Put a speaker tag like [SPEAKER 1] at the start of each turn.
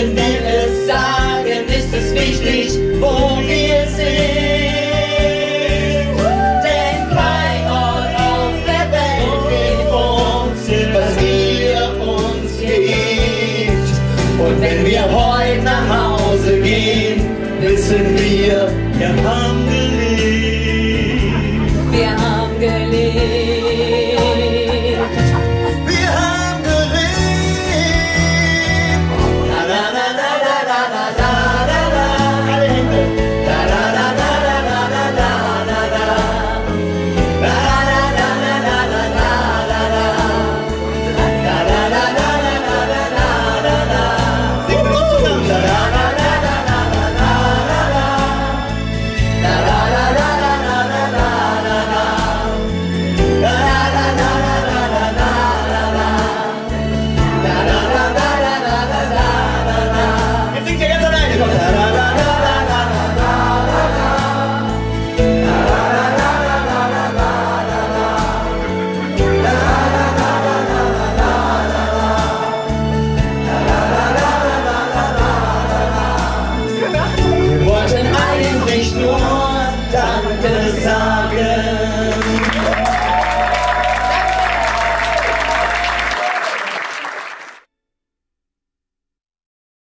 [SPEAKER 1] Wenn wir es sagen, ist es wichtig, wo wir sind. Denn drei Ort auf der Welt gibt uns, was wir uns gibt. Und wenn wir heute nach Hause gehen, wissen wir, wir haben gelebt.